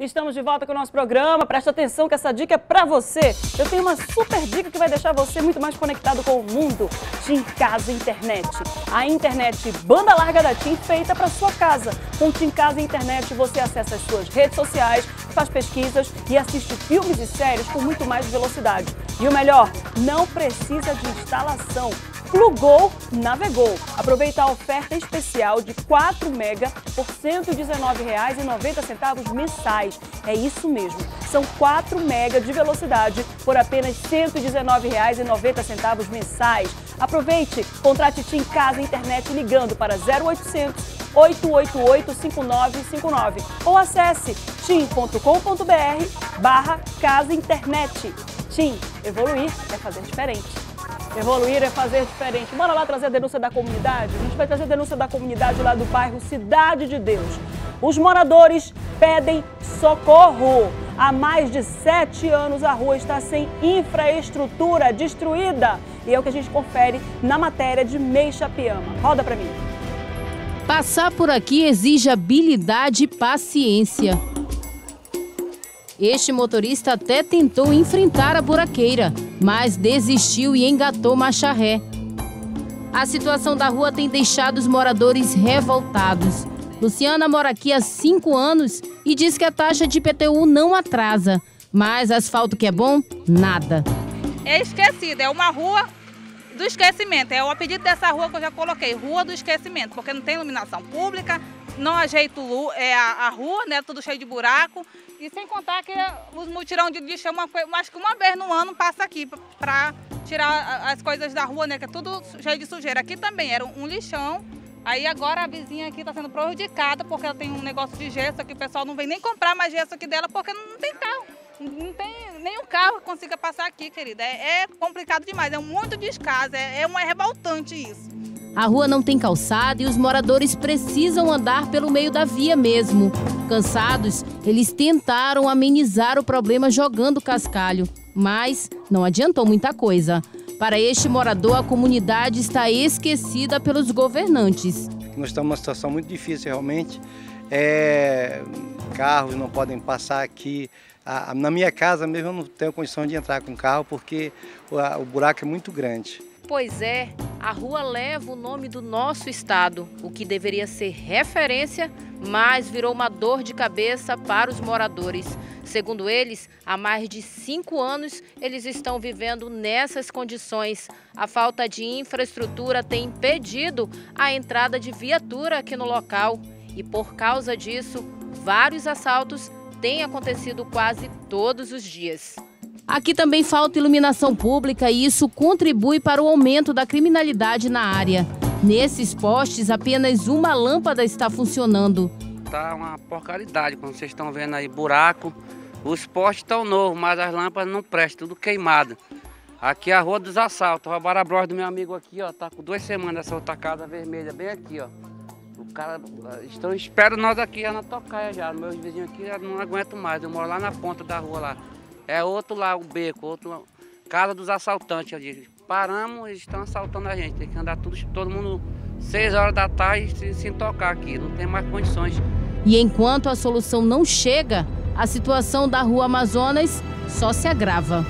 Estamos de volta com o nosso programa. Presta atenção que essa dica é para você. Eu tenho uma super dica que vai deixar você muito mais conectado com o mundo. Tim Casa Internet. A internet banda larga da Tim feita para sua casa. Com Tim Casa Internet você acessa as suas redes sociais, faz pesquisas e assiste filmes e séries com muito mais velocidade. E o melhor, não precisa de instalação plugou, navegou. Aproveita a oferta especial de 4 mega por R$ 119,90 mensais. É isso mesmo. São 4 mega de velocidade por apenas R$ 119,90 mensais. Aproveite, contrate Tim Casa Internet ligando para 0800 888 5959 ou acesse tim.com.br barra Casa Internet. Tim, evoluir é fazer diferente. Evoluir é fazer diferente. Bora lá trazer a denúncia da comunidade? A gente vai trazer a denúncia da comunidade lá do bairro Cidade de Deus. Os moradores pedem socorro. Há mais de sete anos a rua está sem infraestrutura destruída. E é o que a gente confere na matéria de Meixa Piama. Roda para mim. Passar por aqui exige habilidade e paciência. Este motorista até tentou enfrentar a buraqueira, mas desistiu e engatou marcha ré. A situação da rua tem deixado os moradores revoltados. Luciana mora aqui há cinco anos e diz que a taxa de IPTU não atrasa. Mas asfalto que é bom, nada. É esquecida, é uma rua do esquecimento. É o apelido dessa rua que eu já coloquei, Rua do Esquecimento, porque não tem iluminação pública, não ajeito é a, rua, né, tudo cheio de buraco. E sem contar que os mutirão de lixo uma acho que uma vez no ano passa aqui para tirar as coisas da rua, né? Que é tudo cheio de sujeira. Aqui também era um lixão. Aí agora a vizinha aqui está sendo prejudicada porque ela tem um negócio de gesso aqui, o pessoal não vem nem comprar mais gesso aqui dela porque não tem carro. Não tem nenhum carro que consiga passar aqui, querida. É, é complicado demais, é muito descaso, é, é, um, é revoltante isso. A rua não tem calçada e os moradores precisam andar pelo meio da via mesmo. Cansados, eles tentaram amenizar o problema jogando cascalho, mas não adiantou muita coisa. Para este morador, a comunidade está esquecida pelos governantes. Nós estamos numa situação muito difícil realmente. É... Carros não podem passar aqui. Na minha casa mesmo eu não tenho condição de entrar com carro porque o buraco é muito grande. Pois é, a rua leva o nome do nosso estado, o que deveria ser referência, mas virou uma dor de cabeça para os moradores. Segundo eles, há mais de cinco anos eles estão vivendo nessas condições. A falta de infraestrutura tem impedido a entrada de viatura aqui no local. E por causa disso, vários assaltos têm acontecido quase todos os dias. Aqui também falta iluminação pública e isso contribui para o aumento da criminalidade na área. Nesses postes, apenas uma lâmpada está funcionando. Tá uma porcaridade, como vocês estão vendo aí, buraco. Os postes estão novos, mas as lâmpadas não prestam, tudo queimado. Aqui é a Rua dos Assaltos. O Barabrós do meu amigo aqui, ó, tá com duas semanas essa outra casa vermelha bem aqui, ó. O cara, estão, espero nós aqui já na tocaia já. Meus vizinhos aqui já não aguento mais. Eu moro lá na ponta da rua lá. É outro lá, o beco, outro casa dos assaltantes. Eu digo, paramos, eles estão assaltando a gente. Tem que andar tudo, todo mundo 6 horas da tarde sem, sem tocar aqui. Não tem mais condições. E enquanto a solução não chega, a situação da rua Amazonas só se agrava.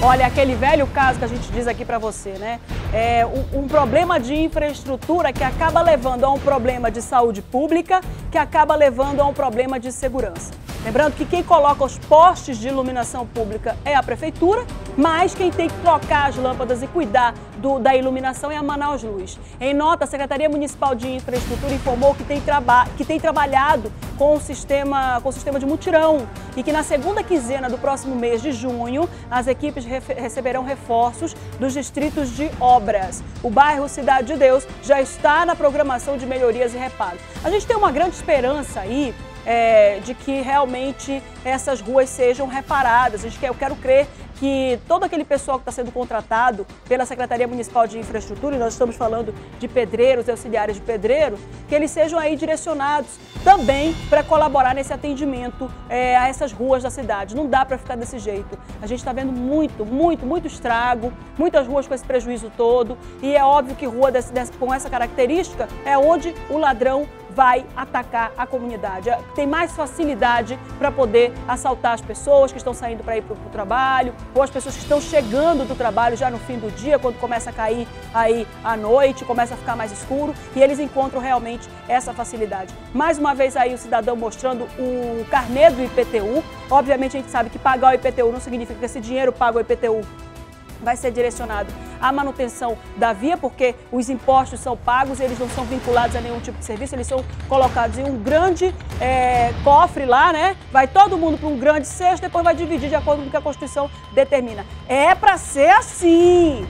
Olha, aquele velho caso que a gente diz aqui para você, né? É um, um, problema de infraestrutura que acaba levando a um problema de saúde pública, que acaba levando a um problema de segurança. Lembrando que quem coloca os postes de iluminação pública é a prefeitura, mas quem tem que trocar as lâmpadas e cuidar do, da iluminação é a Manaus Luz. Em nota, a Secretaria Municipal de Infraestrutura informou que tem, traba que tem trabalhado com o, sistema, com o sistema de mutirão e que na segunda quinzena do próximo mês de junho, as equipes receberão reforços dos distritos de obras. O bairro Cidade de Deus já está na programação de melhorias e reparos. A gente tem uma grande esperança aí é, de que realmente essas ruas sejam reparadas. A gente quer, eu quero crer que todo aquele pessoal que está sendo contratado pela Secretaria Municipal de Infraestrutura, e nós estamos falando de pedreiros auxiliares de pedreiro, que eles sejam aí direcionados também para colaborar nesse atendimento é, a essas ruas da cidade. Não dá para ficar desse jeito. A gente está vendo muito, muito, muito estrago, muitas ruas com esse prejuízo todo, e é óbvio que rua desse, desse, com essa característica é onde o ladrão vai atacar a comunidade. Tem mais facilidade para poder assaltar as pessoas que estão saindo para ir para o trabalho, ou as pessoas que estão chegando do trabalho já no fim do dia, quando começa a cair aí a noite, começa a ficar mais escuro, e eles encontram realmente essa facilidade. Mais uma vez aí o cidadão mostrando o carnê do IPTU. Obviamente a gente sabe que pagar o IPTU não significa que esse dinheiro paga o IPTU vai ser direcionado à manutenção da via, porque os impostos são pagos, eles não são vinculados a nenhum tipo de serviço, eles são colocados em um grande é, cofre lá, né? Vai todo mundo para um grande cesto, depois vai dividir de acordo com o que a Constituição determina. É para ser assim.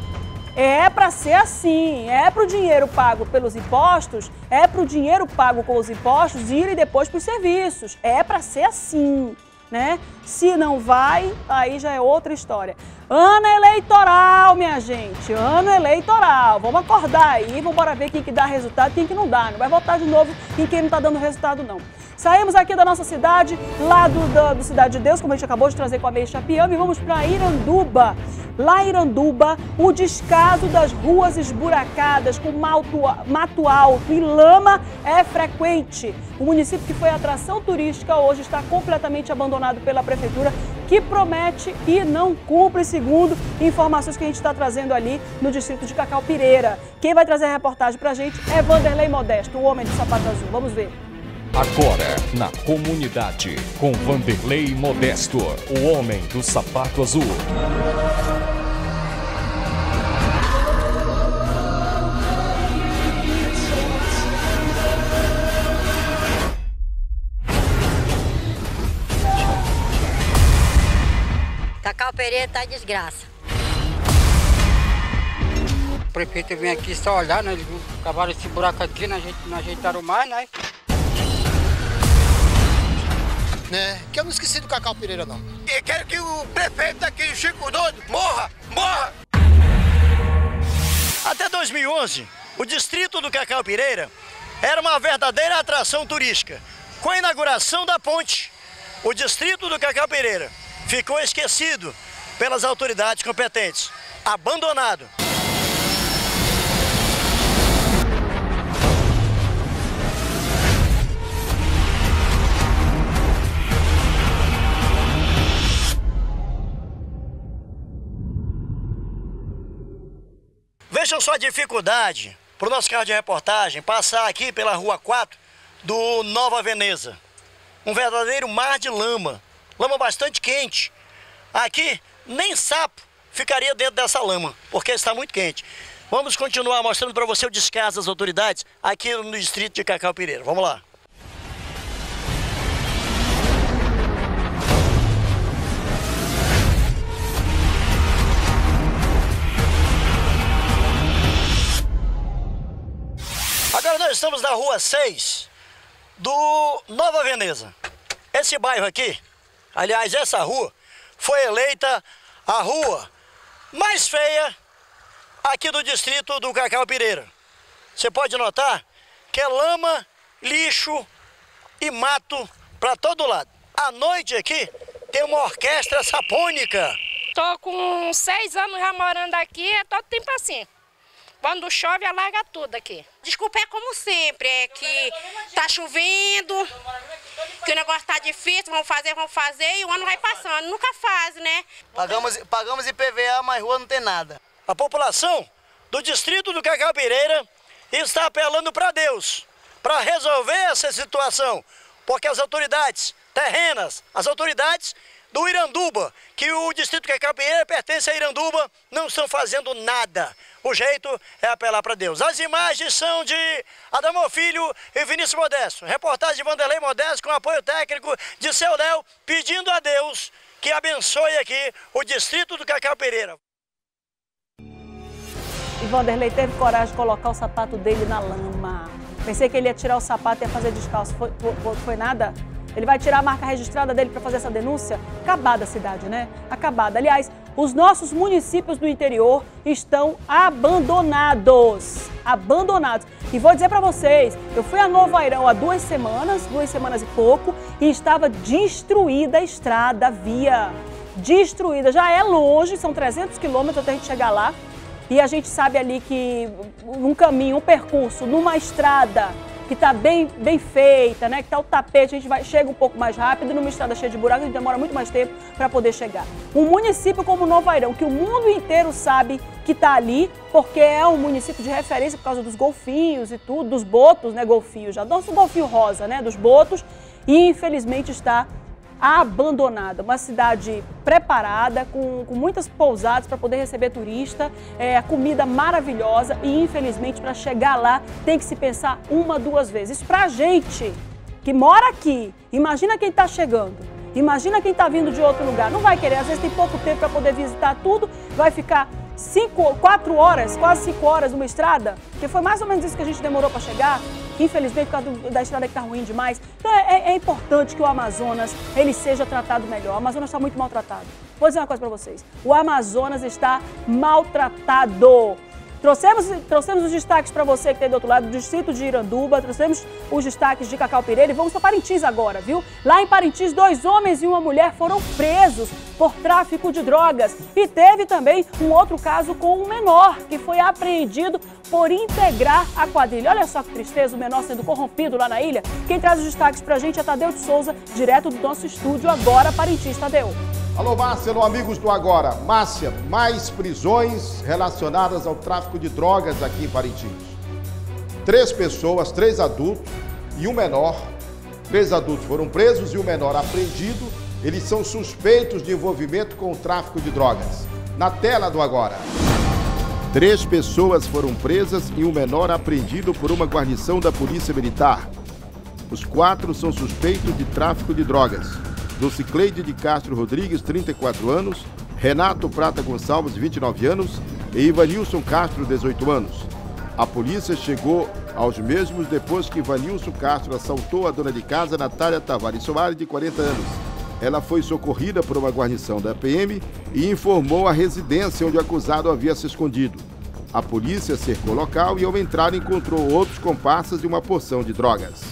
É para ser assim, é para o dinheiro pago pelos impostos, é para o dinheiro pago com os impostos ir depois para os serviços. É para ser assim né? Se não vai, aí já é outra história. Ano eleitoral, minha gente, ano eleitoral. Vamos acordar aí, vamos ver quem que dá resultado quem que não dá. Não vai votar de novo em quem não está dando resultado, não. Saímos aqui da nossa cidade, lá do, do, do, Cidade de Deus, como a gente acabou de trazer com a Meia Chapiama, e vamos para Iranduba. Lá em Iranduba, o descaso das ruas esburacadas com mato, mato alto e lama é frequente. O município que foi atração turística hoje está completamente abandonado pela prefeitura, que promete e não cumpre, segundo informações que a gente está trazendo ali no distrito de Cacau Pireira. Quem vai trazer a reportagem para a gente é Vanderlei Modesto, o homem do sapato azul. Vamos ver. Agora, na comunidade, com Vanderlei Modesto, o homem do sapato azul. Cacau Pereira tá desgraça. O prefeito vem aqui só olhar, né? Eles acabaram esse buraco aqui, não ajeitaram mais, né? Né? Que eu não esqueci do Cacau Pereira, não. E quero que o prefeito daqui, Chico Doido, morra! Morra! Até 2011, o distrito do Cacau Pereira era uma verdadeira atração turística. Com a inauguração da ponte, o distrito do Cacau Pereira ficou esquecido pelas autoridades competentes, abandonado. Vejam só a dificuldade para o nosso carro de reportagem passar aqui pela Rua 4 do Nova Veneza. Um verdadeiro mar de lama, lama bastante quente. Aqui nem sapo ficaria dentro dessa lama, porque está muito quente. Vamos continuar mostrando para você o descaso das autoridades aqui no distrito de Cacau Pereira. Vamos lá. Estamos na rua 6 do Nova Veneza. Esse bairro aqui, aliás, essa rua, foi eleita a rua mais feia aqui do distrito do Cacau Pireira. Você pode notar que é lama, lixo e mato para todo lado. À noite aqui tem uma orquestra sapônica. Tô com seis anos já morando aqui, é todo tempo assim. Quando chove, alaga tudo aqui. Desculpa, é como sempre, é que tá chovendo, que o negócio tá difícil, vamos fazer, vamos fazer, e o ano vai passando. Nunca faz, né? Pagamos, pagamos IPVA, mas rua não tem nada. A população do distrito do Cacau Pereira está apelando para Deus, para resolver essa situação, porque as autoridades terrenas, as autoridades do Iranduba, que o distrito Cacau Pereira pertence a Iranduba, não estão fazendo nada. O jeito é apelar para Deus. As imagens são de Adamo Filho e Vinícius Modesto. Reportagem de Vanderlei Modesto com apoio técnico de Seu Léo, pedindo a Deus que abençoe aqui o distrito do Cacau Pereira. E Vanderlei teve coragem de colocar o sapato dele na lama. Pensei que ele ia tirar o sapato e ia fazer descalço. Foi, foi, foi nada? Ele vai tirar a marca registrada dele para fazer essa denúncia? Acabada a cidade, né? Acabada. Aliás, os nossos municípios do interior estão abandonados. Abandonados. E vou dizer para vocês, eu fui a Novo Airão há duas semanas, duas semanas e pouco, e estava destruída a estrada, a via. Destruída. Já é longe, são 300 quilômetros até a gente chegar lá. E a gente sabe ali que um caminho, um percurso, numa estrada que está bem, bem feita, né? Que está o tapete, a gente vai, chega um pouco mais rápido, numa estrada cheia de buracos, a gente demora muito mais tempo para poder chegar. Um município como Novo Airão, que o mundo inteiro sabe que está ali, porque é um município de referência por causa dos golfinhos e tudo, dos botos, né? Golfinhos, já nosso golfinho rosa, né? Dos botos, e infelizmente está abandonada. Uma cidade preparada, com, com muitas pousadas para poder receber turista, é, comida maravilhosa e, infelizmente, para chegar lá tem que se pensar uma, duas vezes. Isso para a gente que mora aqui, imagina quem está chegando. Imagina quem está vindo de outro lugar. Não vai querer, às vezes tem pouco tempo para poder visitar tudo, vai ficar cinco, quatro horas, quase cinco horas numa estrada, que foi mais ou menos isso que a gente demorou para chegar infelizmente por causa da estrada que está ruim demais. Então é, é, importante que o Amazonas ele seja tratado melhor. O Amazonas está muito maltratado. Vou dizer uma coisa para vocês. O Amazonas está maltratado. Trouxemos, trouxemos os destaques para você que tem do outro lado, do distrito de Iranduba, trouxemos os destaques de Cacau Pereira e vamos para Parintins agora, viu? Lá em Parintins, dois homens e uma mulher foram presos por tráfico de drogas. E teve também um outro caso com um menor que foi apreendido por integrar a quadrilha. Olha só que tristeza, o menor sendo corrompido lá na ilha. Quem traz os destaques para a gente é Tadeu de Souza, direto do nosso estúdio agora, Parintins. Tadeu. Alô, Márcia, alô, amigos do Agora. Márcia, mais prisões relacionadas ao tráfico de drogas aqui em Parintins. Três pessoas, três adultos e um menor. Três adultos foram presos e o menor apreendido. Eles são suspeitos de envolvimento com o tráfico de drogas. Na tela do Agora. Três pessoas foram presas e um menor apreendido por uma guarnição da Polícia Militar. Os quatro são suspeitos de tráfico de drogas. Lucicleide de Castro Rodrigues, 34 anos, Renato Prata Gonçalves, 29 anos e Ivanilson Castro, 18 anos. A polícia chegou aos mesmos depois que Ivanilson Castro assaltou a dona de casa Natália Tavares Soares, de 40 anos. Ela foi socorrida por uma guarnição da PM e informou a residência onde o acusado havia se escondido. A polícia cercou o local e, ao entrar, encontrou outros comparsas e uma porção de drogas.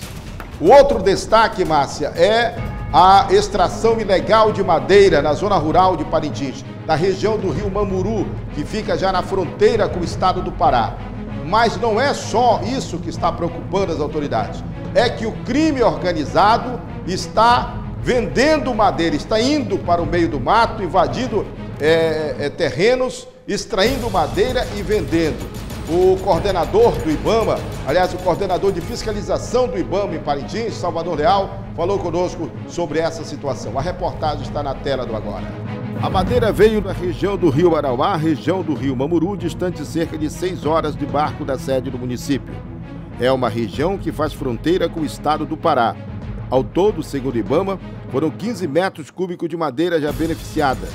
O outro destaque, Márcia, é a extração ilegal de madeira na zona rural de Parintins, na região do rio Mamuru, que fica já na fronteira com o estado do Pará. Mas não é só isso que está preocupando as autoridades. É que o crime organizado está vendendo madeira, está indo para o meio do mato, invadindo é, é, terrenos, extraindo madeira e vendendo o coordenador do IBAMA, aliás, o coordenador de fiscalização do IBAMA em Parintins, Salvador Leal, falou conosco sobre essa situação. A reportagem está na tela do agora. A madeira veio da região do Rio Arauá, região do Rio Mamuru, distante cerca de seis horas de barco da sede do município. É uma região que faz fronteira com o estado do Pará. Ao todo, segundo IBAMA, foram 15 metros cúbicos de madeira já beneficiada.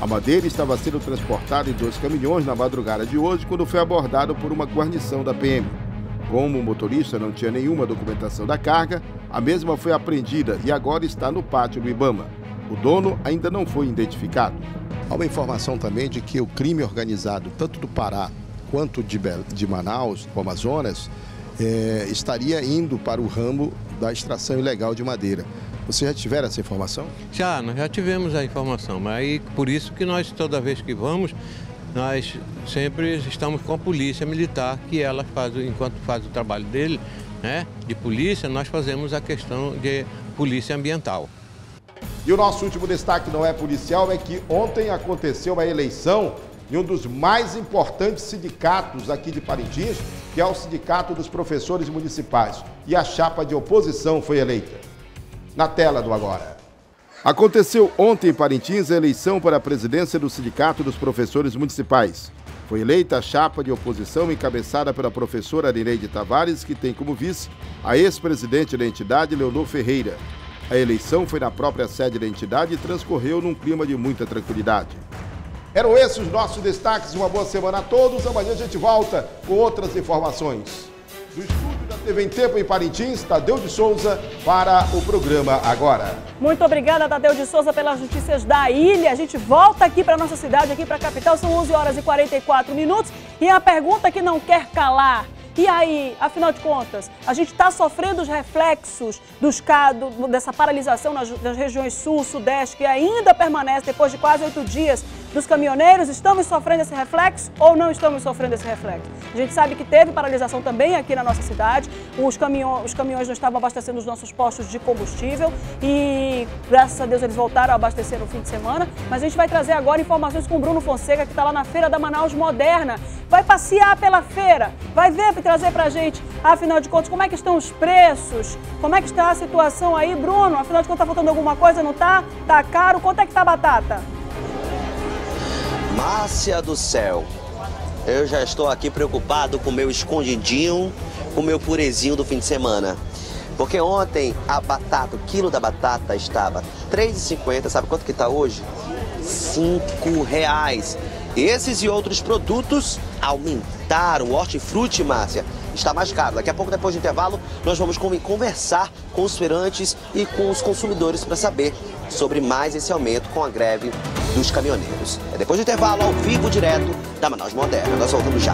A madeira estava sendo transportada em dois caminhões na madrugada de hoje quando foi abordado por uma guarnição da PM. Como o motorista não tinha nenhuma documentação da carga, a mesma foi apreendida e agora está no pátio do Ibama. O dono ainda não foi identificado. Há uma informação também de que o crime organizado, tanto do Pará quanto de, de Manaus, o Amazonas, é, estaria indo para o ramo da extração ilegal de madeira. Você já tiveram essa informação? Já, nós já tivemos a informação, mas aí por isso que nós toda vez que vamos, nós sempre estamos com a polícia militar, que ela faz, enquanto faz o trabalho dele, né, de polícia, nós fazemos a questão de polícia ambiental. E o nosso último destaque não é policial, é que ontem aconteceu uma eleição em um dos mais importantes sindicatos aqui de Parintins, que é o Sindicato dos Professores Municipais. E a chapa de oposição foi eleita na tela do agora. Aconteceu ontem em Parintins a eleição para a presidência do Sindicato dos Professores Municipais. Foi eleita a chapa de oposição encabeçada pela professora Arineide Tavares, que tem como vice a ex-presidente da entidade, Leonor Ferreira. A eleição foi na própria sede da entidade e transcorreu num clima de muita tranquilidade. Eram esses os nossos destaques. Uma boa semana a todos. Amanhã a gente volta com outras informações. Do estúdio da TV em Tempo em Parintins, Tadeu de Souza para o programa Agora. Muito obrigada, Tadeu de Souza, pelas notícias da ilha. A gente volta aqui para nossa cidade, aqui para a capital. São 11 horas e 44 minutos. E a pergunta que não quer calar. E aí, afinal de contas, a gente está sofrendo os reflexos dos, dessa paralisação nas, nas regiões sul, sudeste, que ainda permanece depois de quase oito dias dos caminhoneiros? Estamos sofrendo esse reflexo ou não estamos sofrendo esse reflexo? A gente sabe que teve paralisação também aqui na nossa cidade, os, caminhões, os caminhões não estavam abastecendo os nossos postos de combustível e graças a Deus eles voltaram a abastecer no fim de semana. Mas a gente vai trazer agora informações com o Bruno Fonseca, que está lá na Feira da Manaus Moderna. Vai passear pela feira, vai ver e trazer para a gente, afinal de contas, como é que estão os preços, como é que está a situação aí, Bruno? Afinal de contas, está faltando alguma coisa, não está? Está caro? Quanto é que está a batata? Márcia do céu, eu já estou aqui preocupado com meu escondidinho, com meu purezinho do fim de semana. Porque ontem a batata, o quilo da batata estava R$ 3,50, sabe quanto que está hoje? R$ reais. Esses e outros produtos aumentaram. O hortifruti, Márcia, está mais caro. Daqui a pouco, depois do intervalo, nós vamos conversar com os feirantes e com os consumidores para saber sobre mais esse aumento com a greve dos caminhoneiros. É depois do intervalo, ao vivo, direto da Manaus Moderna. Nós voltamos já.